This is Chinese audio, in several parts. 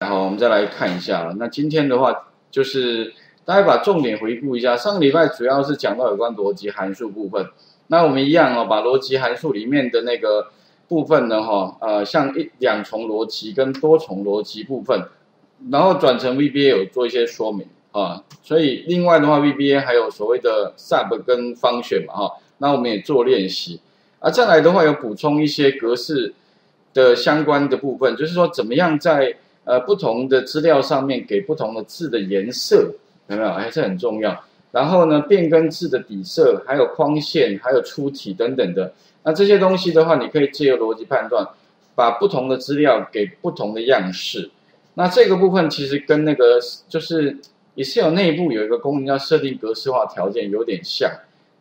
好，我们再来看一下。那今天的话，就是大家把重点回顾一下。上个礼拜主要是讲到有关逻辑函数部分。那我们一样哦，把逻辑函数里面的那个部分呢，哈，呃，像一两重逻辑跟多重逻辑部分，然后转成 VBA 有做一些说明啊。所以另外的话，VBA 还有所谓的 sub 跟方选嘛，哈，那我们也做练习。啊，再来的话有补充一些格式的相关的部分，就是说怎么样在呃，不同的资料上面给不同的字的颜色，有没有？哎，这很重要。然后呢，变更字的底色，还有框线，还有出体等等的。那这些东西的话，你可以借由逻辑判断，把不同的资料给不同的样式。那这个部分其实跟那个就是 Excel 内部有一个功能叫设定格式化条件有点像。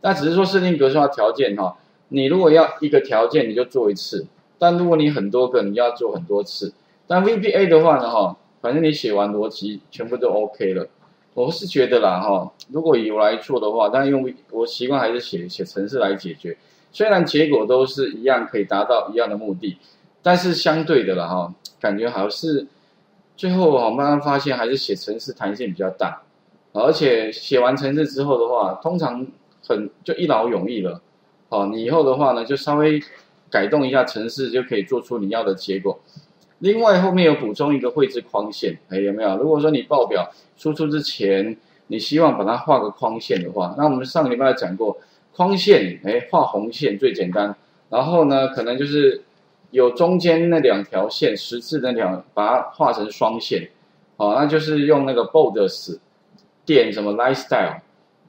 那只是说设定格式化条件哈，你如果要一个条件你就做一次，但如果你很多个，你要做很多次。但 VBA 的话呢，哈，反正你写完逻辑全部都 OK 了。我是觉得啦，哈，如果以我来做的话，但用我习惯还是写写程式来解决。虽然结果都是一样，可以达到一样的目的，但是相对的啦，哈，感觉好像是最后哈慢慢发现还是写程式弹性比较大，而且写完程式之后的话，通常很就一劳永逸了。好，你以后的话呢，就稍微改动一下程式，就可以做出你要的结果。另外后面有补充一个绘制框线，哎有没有？如果说你报表输出之前，你希望把它画个框线的话，那我们上个礼拜讲过，框线，哎画红线最简单。然后呢，可能就是有中间那两条线，十字那条，把它画成双线，好，那就是用那个 borders 点什么 lifestyle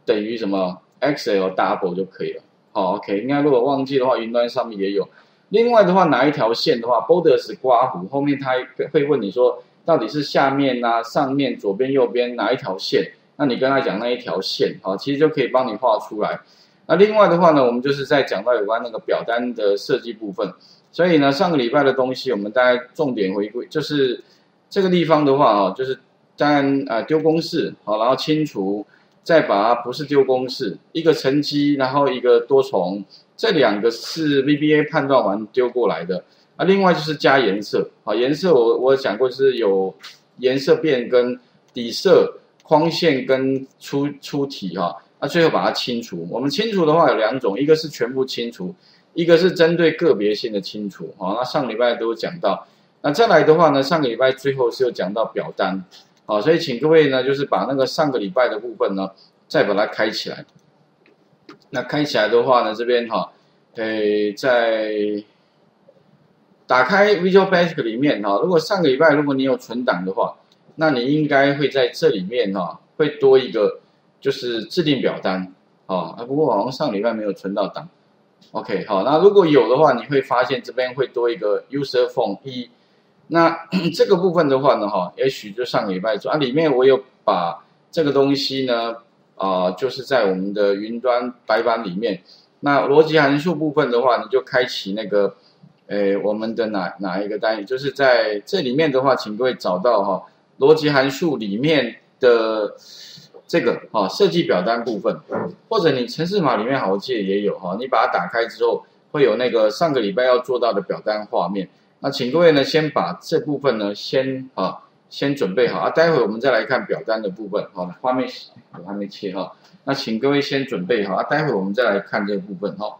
等于什么 xl double 就可以了。好，OK，应该如果忘记的话，云端上面也有。另外的话，哪一条线的话，borders 刮胡后面他会问你说，到底是下面呐、上面、左边、右边哪一条线？那你跟他讲那一条线，好，其实就可以帮你画出来。那另外的话呢，我们就是在讲到有关那个表单的设计部分。所以呢，上个礼拜的东西，我们大概重点回归，就是这个地方的话啊，就是当然啊丢公式，好，然后清除，再把它不是丢公式，一个乘积，然后一个多重。这两个是 VBA 判断完丢过来的啊，另外就是加颜色啊，颜色我我讲过是有颜色变更、底色、框线跟出出体哈，那最后把它清除。我们清除的话有两种，一个是全部清除，一个是针对个别性的清除啊。那上礼拜都有讲到，那再来的话呢，上个礼拜最后是有讲到表单好，所以请各位呢就是把那个上个礼拜的部分呢再把它开起来。那开起来的话呢，这边哈，诶，在打开 Visual Basic 里面哈，如果上个礼拜如果你有存档的话，那你应该会在这里面哈，会多一个就是制定表单啊。不过好像上礼拜没有存到档。OK，好，那如果有的话，你会发现这边会多一个 User Form 一。那 这个部分的话呢，哈，也许就上礼拜做啊，里面我有把这个东西呢。啊，就是在我们的云端白板里面，那逻辑函数部分的话，你就开启那个，诶，我们的哪哪一个单元？就是在这里面的话，请各位找到哈，逻辑函数里面的这个哈设计表单部分，或者你程式码里面好，我记得也有哈，你把它打开之后，会有那个上个礼拜要做到的表单画面。那请各位呢，先把这部分呢，先啊。先准备好啊，待会我们再来看表单的部分。好，画面我还没切哈，那请各位先准备好啊，待会我们再来看这个部分哈。